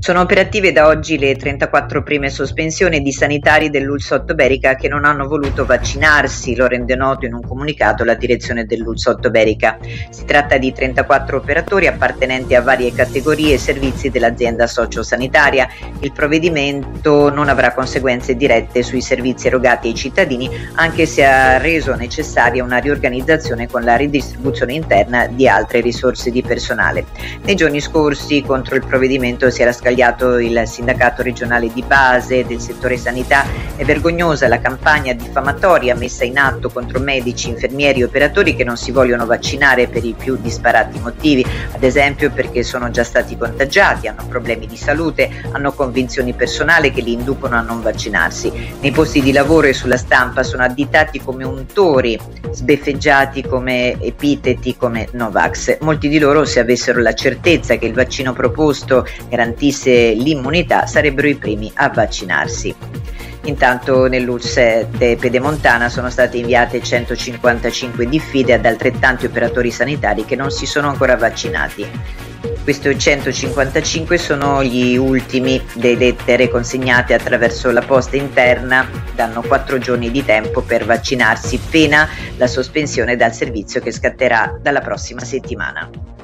Sono operative da oggi le 34 prime sospensioni di sanitari dell'Ulso Ottoberica che non hanno voluto vaccinarsi, lo rende noto in un comunicato la direzione dell'Ulso Ottoberica. Si tratta di 34 operatori appartenenti a varie categorie e servizi dell'azienda sociosanitaria. Il provvedimento non avrà conseguenze dirette sui servizi erogati ai cittadini, anche se ha reso necessaria una riorganizzazione con la ridistribuzione interna di altre risorse di personale. Nei giorni scorsi contro il provvedimento si era scagliato sbagliato il sindacato regionale di base del settore sanità. È vergognosa la campagna diffamatoria messa in atto contro medici, infermieri e operatori che non si vogliono vaccinare per i più disparati motivi, ad esempio perché sono già stati contagiati, hanno problemi di salute, hanno convinzioni personali che li inducono a non vaccinarsi. Nei posti di lavoro e sulla stampa sono additati come untori, sbeffeggiati come epiteti come Novax. Molti di loro, se avessero la certezza che il vaccino proposto garantisse avesse l'immunità sarebbero i primi a vaccinarsi. Intanto nell'URSS Pedemontana sono state inviate 155 diffide ad altrettanti operatori sanitari che non si sono ancora vaccinati. Questi 155 sono gli ultimi delle lettere consegnate attraverso la posta interna, danno 4 giorni di tempo per vaccinarsi, pena la sospensione dal servizio che scatterà dalla prossima settimana.